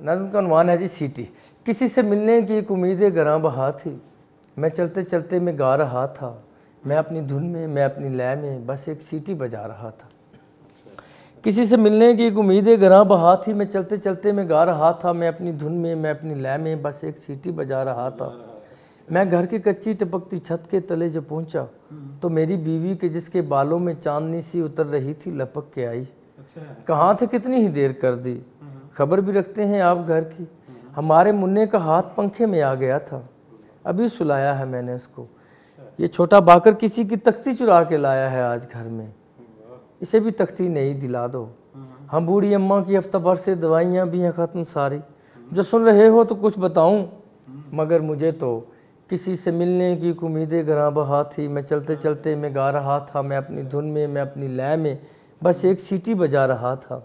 نظم کا عنوان ہے جی سیٹی۔ کسی سے ملنے کی ایک امید گراں بہا تھی۔ میں چلتے چلتے میں گا رہا تھا۔ میں اپنی دھن میں میں اپنی لے میں بس ایک سیٹی بجا رہا تھا۔ کسی سے ملنے کی ایک امید گراں بہا تھی۔ میں چلتے چلتے میں گا رہا تھا۔ میں اپنی دھن میں میں اپنی لے میں بس ایک سیٹی بجا رہا تھا۔ میں گھر کی کچی ٹپکتی چھت کے تلے جو پہنچا تو میری بیوی کے جس کے بالوں میں چاندنی سی اتر رہی تھی لپک کے آئی۔ کہاں تھے؟ کتنی ہی دیر کر دی۔ خبر بھی رکھتے ہیں آپ گھر کی۔ ہمارے منع کا ہاتھ پنکھے میں آ گیا تھا۔ ابھی سلایا ہے میں نے اس کو۔ یہ چھوٹا باکر کسی کی تختی چرا کے لایا ہے آج گھر میں۔ اسے بھی تختی نہیں، دلا دو۔ ہم بوڑھی اماں کی ہفتہ بھر سے دوائیاں بھی ہیں ختم ساری۔ جو سن رہے ہو تو کچھ بتاؤں۔ مگر مجھے تو کسی سے ملنے کی امیدیں گراں بہا تھی۔ میں چلتے چلتے میں گا رہا تھا۔ میں اپنی دھن میں میں اپنی لے میں بس ایک سیٹی بجا رہا تھا۔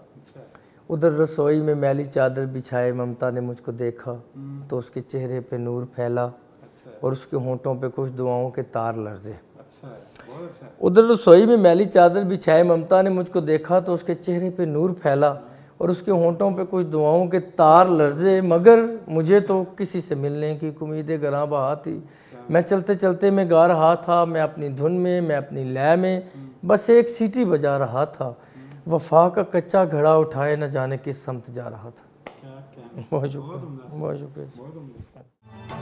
ادھر رسوئی میں میلی چادر بچھائے ممتا نے مجھ کو دیکھا تو اس کے چہرے پہ نور پھیلا اور اس کے ہونٹوں پہ کچھ دعاؤں کے تار لرزے۔ ادھر رسوئی میں میلی چادر بچھائے ممتا نے مجھ کو دیکھا تو اس کے چہرے پہ نور پھیلا اور اس کے ہونٹوں پہ کچھ دعاؤں کے تار لرزے مگر مجھے تو کسی سے ملنے کی امیدیں گراں بہا تھی۔ میں چلتے چلتے میں گا رہا تھا میں اپنی دھن میں میں اپنی لے میں بس ایک سیٹی بجا رہا تھا۔ وفا کا کچا گھڑا اٹھائے نہ جانے کس سمت جا رہا تھا۔ بہت شکریہ بہت شکریہ۔